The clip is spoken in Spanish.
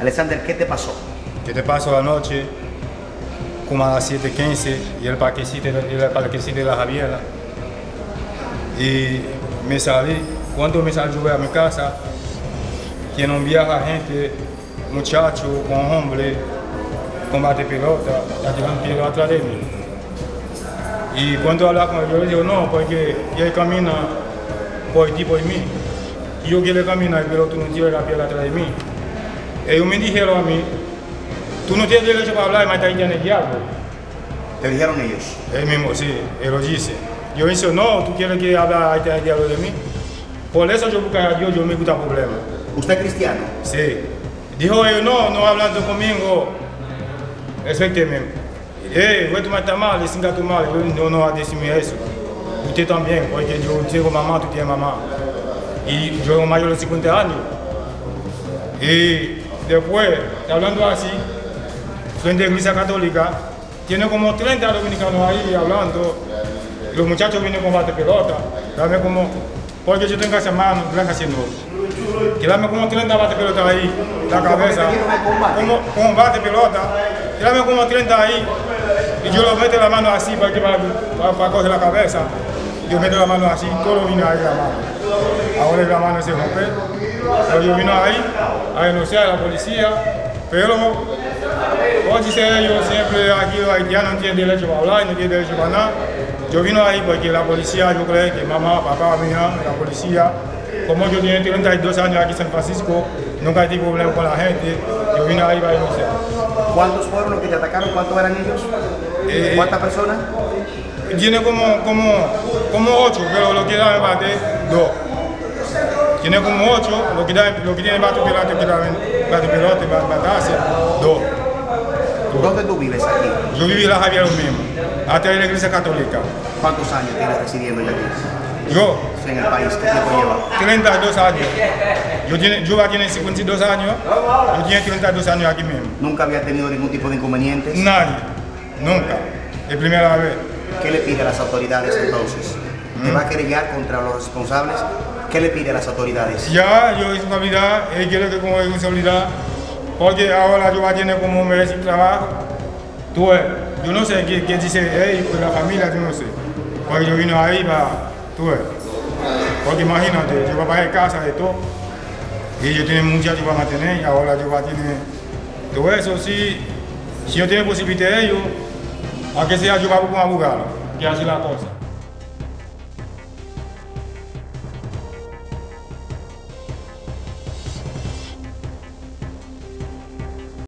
Alexander, ¿qué te pasó? ¿Qué te pasó anoche? Como a las 7.15 y el parquecito, el parquecito de la Javiera. Y me salí. Cuando me salí a mi casa, que no viaja gente, muchacho con hombre, con bate pelota, está tirando piedra atrás de mí. Y cuando hablaba con él, yo le digo, no, porque él camina por ti, por mí. Yo quiero caminar, pero tú no tiras la piedra atrás de mí. Ellos me dijeron a mí, tú no tienes derecho para hablar, más en el diablo. ¿Te dijeron ellos? Él mismo, sí, él lo dice. Yo dije, no, tú quieres que hable ahí el diablo de mí. Por eso yo busco a Dios, yo me gusta problema. ¿Usted es cristiano? Sí. Dijo ellos, no, no hablando conmigo. Respéteme. Eh, voy a tomar mal, le singa tu mal. Yo no, no va a decirme eso. Usted también, porque yo tengo mamá, tú tienes mamá. Y yo soy mayor de 50 años. Y después, hablando así, a la iglesia católica, tiene como 30 dominicanos ahí hablando. Los muchachos vienen con bate pelota. Dame como, porque yo tengo hacer mano, blanca haciendo. Que dame como 30 bate pelota ahí, la cabeza. Como, como bate pelota. Dame como 30 ahí. Y yo lo meto la mano así para, que, para, para, coger la cabeza. Yo meto la mano así, todo vino ahí la mano. Ahora la mano se rompe. Pero yo vino ahí a denunciar a la policía. Pero, como dicen ellos, siempre aquí los haitianos no tienen derecho para hablar, no tienen derecho para nada. Yo vino ahí porque la policía, yo creo que mamá, papá, mi hija, la policía, como yo tengo 32 años aquí en San Francisco, nunca he tenido problemas con la gente, yo vine ahí para denunciar. ¿Cuántos fueron los que te atacaron? ¿Cuántos eran ellos? Eh, ¿Cuántas personas? Tiene como, como, como 8, pero lo que el bate, 2. Tiene como 8, lo que, da, lo que tiene bate pelota, bate pelota, batarse, 2. ¿Dónde tú vives aquí? Yo viví en la Javier mismo, hasta en la iglesia católica. ¿Cuántos años tienes residiendo ya aquí? Yo, En el país, ¿qué tiempo lleva? 32 años. Yo, tiene, yo en 52 años, yo tengo 32 años aquí mismo. ¿Nunca había tenido ningún tipo de inconvenientes? Nadie, nunca. Es primera vez. ¿Qué le pide a las autoridades entonces? ¿Te va a querellar contra los responsables? ¿Qué le pide a las autoridades? Ya, yo hice una vida, él quiere que como responsabilidad, porque ahora yo va a tener como un mes sin trabajo. Tú ves, yo no sé qué, qué dice él, la familia, yo no sé. Porque yo vine ahí para, tú ves. Porque imagínate, yo voy a pagar casa de todo. Y yo tengo muchachos para mantener, y ahora yo voy a tener todo eso. Si, si yo tengo posibilidad de ello, aunque sea yo voy a buscar un abogado, que así la cosa.